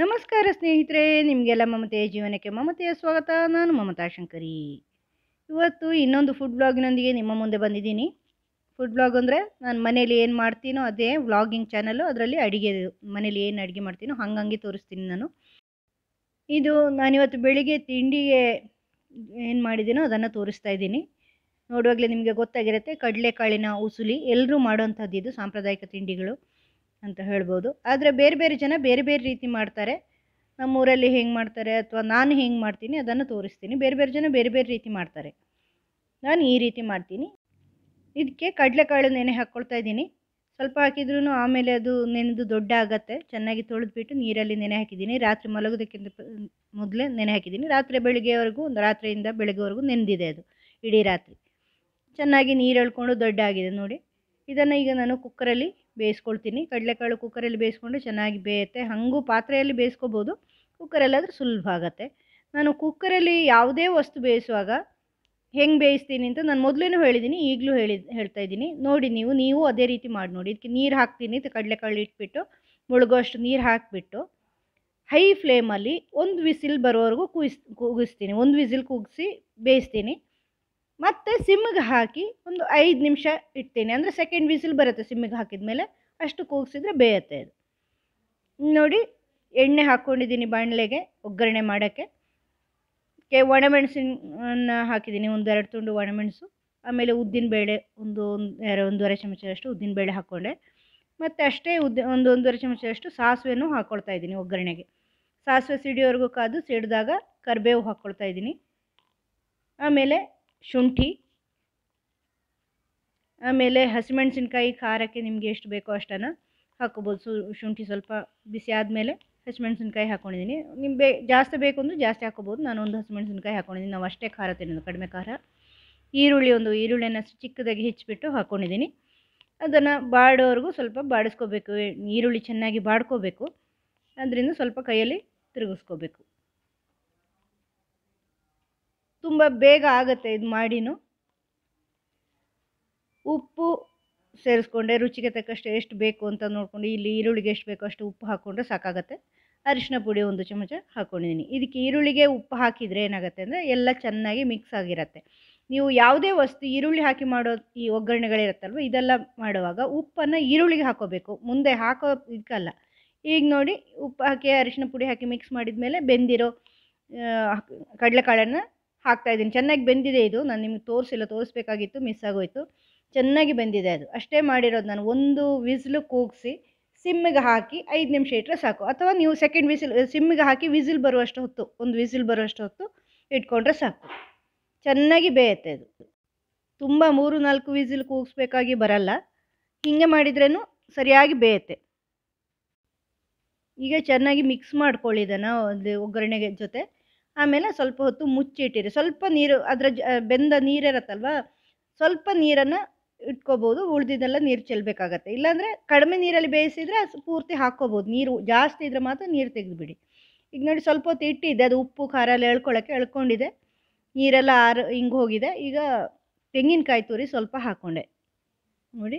ನಮಸ್ಕಾರ ಸ್ನೇಹಿತರೆ, ನಿಮಗೆಲ್ಲ ಮಮತೆಯ ಜೀವನಕ್ಕೆ ಮಮತೆಯ ಸ್ವಾಗತ. ನಾನು ಮಮತಾ ಶಂಕರಿ. ಇವತ್ತು ಇನ್ನೊಂದು ಫುಡ್ ಬ್ಲಾಗಿನೊಂದಿಗೆ ನಿಮ್ಮ ಮುಂದೆ ಬಂದಿದ್ದೀನಿ. ಫುಡ್ ಬ್ಲಾಗ್ ಅಂದರೆ ನಾನು ಮನೇಲಿ ಏನು ಮಾಡ್ತೀನೋ ಅದೇ ವ್ಲಾಗಿಂಗ್ ಚಾನಲ್ಲು ಅದರಲ್ಲಿ ಅಡುಗೆ, ಮನೇಲಿ ಏನು ಅಡುಗೆ ಮಾಡ್ತೀನೋ ಹಂಗಂಗೆ ತೋರಿಸ್ತೀನಿ ನಾನು. ಇದು ನಾನಿವತ್ತು ಬೆಳಿಗ್ಗೆ ತಿಂಡಿಗೆ ಏನು ಮಾಡಿದ್ದೀನೋ ಅದನ್ನು ತೋರಿಸ್ತಾ ಇದ್ದೀನಿ. ನೋಡುವಾಗಲೇ ನಿಮಗೆ ಗೊತ್ತಾಗಿರುತ್ತೆ, ಕಡಲೆಕಾಳಿನ ಉಸುಲಿ ಎಲ್ಲರೂ ಮಾಡೋವಂಥದ್ದು ಇದು, ಸಾಂಪ್ರದಾಯಿಕ ತಿಂಡಿಗಳು ಅಂತ ಹೇಳ್ಬೋದು. ಆದರೆ ಬೇರೆ ಬೇರೆ ಜನ ಬೇರೆ ಬೇರೆ ರೀತಿ ಮಾಡ್ತಾರೆ. ನಮ್ಮೂರಲ್ಲಿ ಹೆಂಗೆ ಮಾಡ್ತಾರೆ ಅಥವಾ ನಾನು ಹೆಂಗೆ ಮಾಡ್ತೀನಿ ಅದನ್ನು ತೋರಿಸ್ತೀನಿ. ಬೇರೆ ಬೇರೆ ಜನ ಬೇರೆ ಬೇರೆ ರೀತಿ ಮಾಡ್ತಾರೆ. ನಾನು ಈ ರೀತಿ ಮಾಡ್ತೀನಿ. ಇದಕ್ಕೆ ಕಡಲೆಕಾಳು ನೆನೆ ಹಾಕ್ಕೊಳ್ತಾ ಇದ್ದೀನಿ. ಸ್ವಲ್ಪ ಹಾಕಿದ್ರೂ ಆಮೇಲೆ ಅದು ನೆನೆದು ದೊಡ್ಡ ಆಗತ್ತೆ. ಚೆನ್ನಾಗಿ ತೊಳೆದುಬಿಟ್ಟು ನೀರಲ್ಲಿ ನೆನೆ ಹಾಕಿದ್ದೀನಿ. ರಾತ್ರಿ ಮಲಗೋದಕ್ಕಿಂತ ಮೊದಲೇ ನೆನೆ ಹಾಕಿದ್ದೀನಿ. ರಾತ್ರಿ ಬೆಳಿಗ್ಗೆವರೆಗೂ, ರಾತ್ರಿಯಿಂದ ಬೆಳಗ್ಗೆವರೆಗೂ ನೆನೆದಿದೆ ಅದು. ಇಡೀ ರಾತ್ರಿ. ಚೆನ್ನಾಗಿ ನೀರು ಎಳ್ಕೊಂಡು ದೊಡ್ಡ ಆಗಿದೆ ನೋಡಿ. ಇದನ್ನು ಈಗ ನಾನು ಕುಕ್ಕರಲ್ಲಿ ಬೇಯಿಸ್ಕೊಳ್ತೀನಿ. ಕಡಲೆಕಾಳು ಕುಕ್ಕರಲ್ಲಿ ಬೇಯಿಸ್ಕೊಂಡು ಚೆನ್ನಾಗಿ ಬೇಯುತ್ತೆ. ಹಾಗೂ ಪಾತ್ರೆಯಲ್ಲಿ ಬೇಯಿಸ್ಕೋಬೋದು. ಕುಕ್ಕರಲ್ಲಾದರೆ ಸುಲಭ ಆಗುತ್ತೆ. ನಾನು ಕುಕ್ಕರಲ್ಲಿ ಯಾವುದೇ ವಸ್ತು ಬೇಯಿಸುವಾಗ ಹೆಂಗೆ ಬೇಯಿಸ್ತೀನಿ ಅಂತ ನಾನು ಮೊದಲೇನೂ ಹೇಳಿದ್ದೀನಿ ಈಗಲೂ ಹೇಳಿ, ಹೇಳ್ತಾ ಇದ್ದೀನಿ. ನೋಡಿ ನೀವು ನೀವು ಅದೇ ರೀತಿ ಮಾಡಿ ನೋಡಿ. ಇದಕ್ಕೆ ನೀರು ಹಾಕ್ತೀನಿ ಕಡಲೆಕಾಳು ಇಟ್ಬಿಟ್ಟು, ಮುಳುಗೋಷ್ಟು ನೀರು ಹಾಕಿಬಿಟ್ಟು, ಹೈ ಫ್ಲೇಮಲ್ಲಿ ಒಂದು ವಿಸಿಲ್ ಬರೋವರೆಗೂ ಕೂಗಿಸ್ ಕೂಗಿಸ್ತೀನಿ. ಒಂದು ವಿಸಿಲ್ ಕೂಗಿಸಿ ಬೇಯಿಸ್ತೀನಿ. ಮತ್ತು ಸಿಮ್ಮಿಗೆ ಹಾಕಿ ಒಂದು ಐದು ನಿಮಿಷ ಇಡ್ತೀನಿ. ಅಂದರೆ ಸೆಕೆಂಡ್ ವಿಸಿಲ್ ಬರುತ್ತೆ ಸಿಮ್ಮಿಗೆ ಹಾಕಿದ ಮೇಲೆ ಅಷ್ಟು ಕೂಗಿಸಿದ್ರೆ ಬೇಯುತ್ತೆ ಅದು. ನೋಡಿ, ಎಣ್ಣೆ ಹಾಕ್ಕೊಂಡಿದ್ದೀನಿ ಬಾಣಲೆಗೆ ಒಗ್ಗರಣೆ ಮಾಡೋಕ್ಕೆ. ಕೆ, ಒಣಮೆಣಸಿನ ಹಾಕಿದ್ದೀನಿ, ಒಂದೆರಡು ತುಂಡು ಒಣಮೆಣಸು. ಆಮೇಲೆ ಉದ್ದಿನಬೇಳೆ ಒಂದು ಒಂದು ಒಂದೂವರೆ ಚಮಚದಷ್ಟು ಉದ್ದಿನಬೇಳೆ ಹಾಕ್ಕೊಂಡೆ. ಮತ್ತು ಅಷ್ಟೇ ಉದ್ದ, ಒಂದು ಒಂದೂವರೆ ಚಮಚದಷ್ಟು ಸಾಸಿವೆನೂ ಹಾಕ್ಕೊಳ್ತಾ ಇದ್ದೀನಿ ಒಗ್ಗರಣೆಗೆ. ಸಾಸಿವೆ ಸಿಡಿಯೋವರೆಗೂ ಕಾದು, ಸಿಡಿದಾಗ ಕರಿಬೇವು ಹಾಕ್ಕೊಳ್ತಾ ಇದ್ದೀನಿ. ಆಮೇಲೆ ಶುಂಠಿ, ಆಮೇಲೆ ಹಸಿಮೆಣಸಿನ್ಕಾಯಿ ಖಾರಕ್ಕೆ ನಿಮಗೆ ಎಷ್ಟು ಬೇಕೋ ಅಷ್ಟನ್ನು ಹಾಕ್ಕೋಬೋದು. ಸು, ಶುಂಠಿ ಸ್ವಲ್ಪ ಬಿಸಿ ಆದಮೇಲೆ ಹಸಿಮೆಣಸಿನ್ಕಾಯಿ ಹಾಕ್ಕೊಂಡಿದ್ದೀನಿ. ನಿಮ್ಮ ಬೇ ಜಾಸ್ತಿ ಬೇಕು ಅಂದರೆ ಜಾಸ್ತಿ ಹಾಕ್ಕೋಬೋದು. ನಾನು ಒಂದು ಹಸಿಮೆಣಸಿನ್ಕಾಯಿ ಹಾಕ್ಕೊಂಡಿದ್ದೀನಿ. ನಾವು ಅಷ್ಟೇ ಖಾರ ತಿನ್ನೋದು, ಕಡಿಮೆ ಖಾರ. ಈರುಳ್ಳಿ ಒಂದು ಈರುಳ್ಳಿಯನ್ನು ಚಿಕ್ಕದಾಗಿ ಹೆಚ್ಚಿಬಿಟ್ಟು ಹಾಕ್ಕೊಂಡಿದ್ದೀನಿ. ಅದನ್ನು ಬಾಡೋವರೆಗೂ ಸ್ವಲ್ಪ ಬಾಡಿಸ್ಕೋಬೇಕು. ಈರುಳ್ಳಿ ಚೆನ್ನಾಗಿ ಬಾಡ್ಕೋಬೇಕು. ಅದರಿಂದ ಸ್ವಲ್ಪ ಕೈಯಲ್ಲಿ ತಿರುಗಿಸ್ಕೋಬೇಕು. ತುಂಬ ಬೇಗ ಆಗುತ್ತೆ ಇದು ಮಾಡಿನೂ. ಉಪ್ಪು ಸೇರಿಸ್ಕೊಂಡೆ, ರುಚಿಗೆ ತಕ್ಕಷ್ಟು ಎಷ್ಟು ಬೇಕು ಅಂತ ನೋಡಿಕೊಂಡು, ಇಲ್ಲಿ ಈರುಳ್ಳಿಗೆ ಎಷ್ಟು ಬೇಕೋ ಅಷ್ಟು ಉಪ್ಪು ಹಾಕ್ಕೊಂಡ್ರೆ ಸಾಕಾಗತ್ತೆ. ಅರಿಶಿನ ಪುಡಿ ಒಂದು ಚಮಚ ಹಾಕ್ಕೊಂಡಿದ್ದೀನಿ ಇದಕ್ಕೆ ಈರುಳ್ಳಿಗೆ ಉಪ್ಪು ಹಾಕಿದರೆ ಏನಾಗುತ್ತೆ ಅಂದರೆ ಎಲ್ಲ ಚೆನ್ನಾಗಿ ಮಿಕ್ಸ್ ಆಗಿರುತ್ತೆ. ನೀವು ಯಾವುದೇ ವಸ್ತು ಈರುಳ್ಳಿ ಹಾಕಿ ಮಾಡೋ ಈ ಒಗ್ಗರಣೆಗಳಿರುತ್ತಲ್ವ, ಇದೆಲ್ಲ ಮಾಡುವಾಗ ಉಪ್ಪನ್ನು ಈರುಳ್ಳಿಗೆ ಹಾಕೋಬೇಕು. ಮುಂದೆ ಹಾಕೋ ಇದಕ್ಕಲ್ಲ ಈಗ ನೋಡಿ, ಉಪ್ಪು ಹಾಕಿ, ಅರಿಶಿನ ಪುಡಿ ಹಾಕಿ ಮಿಕ್ಸ್ ಮಾಡಿದ ಮೇಲೆ ಬೆಂದಿರೋ ಕಡಲೆಕಾಳನ್ನು ಹಾಕ್ತಾಯಿದ್ದೀನಿ ಚೆನ್ನಾಗಿ ಬೆಂದಿದೆ ಇದು. ನಾನು ನಿಮ್ಗೆ ತೋರಿಸಿಲ್ಲ, ತೋರಿಸ್ಬೇಕಾಗಿತ್ತು ಮಿಸ್ ಆಗೋಯ್ತು. ಚೆನ್ನಾಗಿ ಬೆಂದಿದೆ ಅದು. ಅಷ್ಟೇ ಮಾಡಿರೋದು ನಾನು. ಒಂದು ವಿಸಿಲು ಕೂಗಿಸಿ, ಸಿಮ್ಮಿಗೆ ಹಾಕಿ ಐದು ನಿಮಿಷ ಇಟ್ಟರೆ ಸಾಕು. ಅಥವಾ ನೀವು ಸೆಕೆಂಡ್ ವಿಸಿಲ್ ಸಿಮ್ಮಿಗೆ ಹಾಕಿ ವಿಸಿಲ್ ಬರುವಷ್ಟು ಹೊತ್ತು, ಒಂದು ವಿಸಿಲ್ ಬರುವಷ್ಟು ಹೊತ್ತು ಇಟ್ಕೊಂಡ್ರೆ ಸಾಕು. ಚೆನ್ನಾಗಿ ಬೇಯುತ್ತೆ ಅದು. ತುಂಬ ಮೂರು, ನಾಲ್ಕು ವಿಸಿಲ್ ಕೂಗಿಸ್ಬೇಕಾಗಿ ಬರಲ್ಲ. ಹೀಗೆ ಮಾಡಿದ್ರೂ ಸರಿಯಾಗಿ ಬೇಯುತ್ತೆ. ಈಗ ಚೆನ್ನಾಗಿ ಮಿಕ್ಸ್ ಮಾಡ್ಕೊಳ್ಳಿ ಒಂದು ಒಗ್ಗರಣೆಗೆ ಜೊತೆ. ಆಮೇಲೆ ಸ್ವಲ್ಪ ಹೊತ್ತು ಮುಚ್ಚಿಟ್ಟಿರಿ. ಸ್ವಲ್ಪ ನೀರು ಅದರ ಜ, ಬೆಂದ ನೀರಿರತ್ತಲ್ವ? ಸ್ವಲ್ಪ ನೀರನ್ನು ಇಟ್ಕೋಬೋದು, ಉಳ್ದಿದ್ದೆಲ್ಲ ನೀರು ಚೆಲ್ಲಬೇಕಾಗತ್ತೆ ಇಲ್ಲಾಂದರೆ ಕಡಿಮೆ ನೀರಲ್ಲಿ ಬೇಯಿಸಿದರೆ ಪೂರ್ತಿ ಹಾಕ್ಕೋಬೋದು. ನೀರು ಜಾಸ್ತಿ ಇದ್ದರೆ ಮಾತ್ರ ನೀರು ತೆಗೆದುಬಿಡಿ. ಈಗ ನೋಡಿ ಸ್ವಲ್ಪ ಹೊತ್ತು ಇಟ್ಟಿದ್ದೆ, ಅದು ಉಪ್ಪು, ಖಾರ ಎಲ್ಲ ಎಳ್ಕೊಳ್ಳೋಕ್ಕೆ ಎಳ್ಕೊಂಡಿದೆ. ನೀರೆಲ್ಲ ಆರು, ಹಿಂಗೆ ಹೋಗಿದೆ. ಈಗ ತೆಂಗಿನಕಾಯಿ ತುರಿ ಸ್ವಲ್ಪ ಹಾಕ್ಕೊಂಡೆ ನೋಡಿ,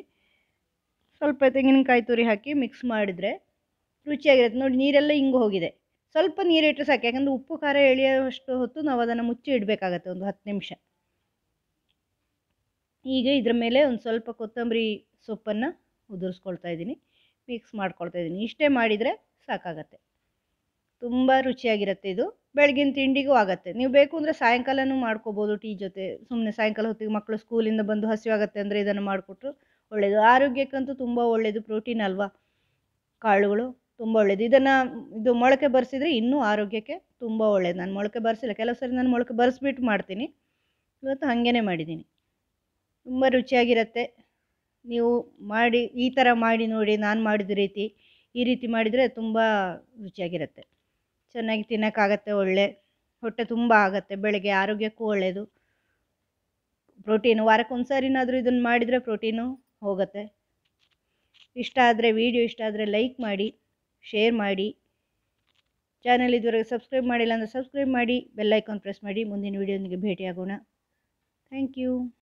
ಸ್ವಲ್ಪ ತೆಂಗಿನಕಾಯಿ ತುರಿ ಹಾಕಿ ಮಿಕ್ಸ್ ಮಾಡಿದರೆ ರುಚಿಯಾಗಿರುತ್ತೆ. ನೋಡಿ ನೀರೆಲ್ಲ ಹಿಂಗೆ ಹೋಗಿದೆ. ಸ್ವಲ್ಪ ನೀರಿಟ್ಟರೆ ಸಾಕು. ಯಾಕಂದರೆ ಉಪ್ಪು, ಖಾರ ಎಳೆಯುವಷ್ಟು ಹೊತ್ತು ನಾವು ಅದನ್ನು ಮುಚ್ಚಿ ಇಡಬೇಕಾಗತ್ತೆ ಒಂದು ಹತ್ತು ನಿಮಿಷ. ಈಗ ಇದ್ರ ಮೇಲೆ ಒಂದು ಸ್ವಲ್ಪ ಕೊತ್ತಂಬರಿ ಸೊಪ್ಪನ್ನು ಉದುರಿಸ್ಕೊಳ್ತಾ ಇದ್ದೀನಿ. ಮಿಕ್ಸ್ ಮಾಡ್ಕೊಳ್ತಾ ಇದ್ದೀನಿ. ಇಷ್ಟೇ ಮಾಡಿದರೆ ಸಾಕಾಗತ್ತೆ. ತುಂಬ ರುಚಿಯಾಗಿರುತ್ತೆ ಇದು. ಬೆಳಗಿನ ತಿಂಡಿಗೂ ಆಗುತ್ತೆ. ನೀವು ಬೇಕು ಅಂದರೆ ಸಾಯಂಕಾಲನೂ ಮಾಡ್ಕೋಬೋದು ಟೀ ಜೊತೆ. ಸುಮ್ಮನೆ ಸಾಯಂಕಾಲ ಹೊತ್ತಿಗೆ ಮಕ್ಕಳು ಸ್ಕೂಲಿಂದ ಬಂದು ಹಸಿವಾಗತ್ತೆ ಅಂದರೆ ಇದನ್ನು ಮಾಡಿಕೊಟ್ರು ಒಳ್ಳೆಯದು ಆರೋಗ್ಯಕ್ಕಂತೂ ತುಂಬ ಒಳ್ಳೆಯದು ಪ್ರೋಟೀನ್ ಅಲ್ವಾ? ಕಾಳುಗಳು ತುಂಬ ಒಳ್ಳೆಯದು ಇದನ್ನು ಇದು ಮೊಳಕೆ ಬರೆಸಿದ್ರೆ ಇನ್ನೂ ಆರೋಗ್ಯಕ್ಕೆ ತುಂಬ ಒಳ್ಳೆಯದು ನಾನು ಮೊಳಕೆ ಬರೆಸಿಲ್ಲ. ಕೆಲವು ಸರಿ ನಾನು ಮೊಳಕೆ ಬರೆಸ್ಬಿಟ್ಟು ಮಾಡ್ತೀನಿ. ಇವತ್ತು ಹಾಗೇನೆ ಮಾಡಿದ್ದೀನಿ. ತುಂಬ ರುಚಿಯಾಗಿರುತ್ತೆ. ನೀವು ಮಾಡಿ, ಈ ಥರ ಮಾಡಿ ನೋಡಿ, ನಾನು ಮಾಡಿದ ರೀತಿ, ಈ ರೀತಿ ಮಾಡಿದರೆ ತುಂಬ ರುಚಿಯಾಗಿರುತ್ತೆ. ಚೆನ್ನಾಗಿ ತಿನ್ನೋಕ್ಕಾಗತ್ತೆ, ಒಳ್ಳೆ, ಹೊಟ್ಟೆ ತುಂಬ ಆಗುತ್ತೆ, ಬೆಳಗ್ಗೆ ಆರೋಗ್ಯಕ್ಕೂ ಒಳ್ಳೆಯದು ಪ್ರೋಟೀನು, ವಾರಕ್ಕೆ ಒಂದು ಸಾರಿನಾದರೂ ಇದನ್ನು ಮಾಡಿದರೆ ಪ್ರೋಟೀನು ಹೋಗುತ್ತೆ. ಇಷ್ಟ ಆದರೆ, ವಿಡಿಯೋ ಇಷ್ಟ ಆದರೆ ಲೈಕ್ ಮಾಡಿ, ಶೇರ್ ಮಾಡಿ. ಚಾನಲ್ ಇದುವರೆಗೆ ಸಬ್ಸ್ಕ್ರೈಬ್ ಮಾಡಿಲ್ಲ ಅಂದರೆ ಸಬ್ಸ್ಕ್ರೈಬ್ ಮಾಡಿ ಬೆಲ್ಲೈಕಾನ್ ಪ್ರೆಸ್ ಮಾಡಿ. ಮುಂದಿನ ವೀಡಿಯೋನಿಗೆ ಭೇಟಿಯಾಗೋಣ. Thank you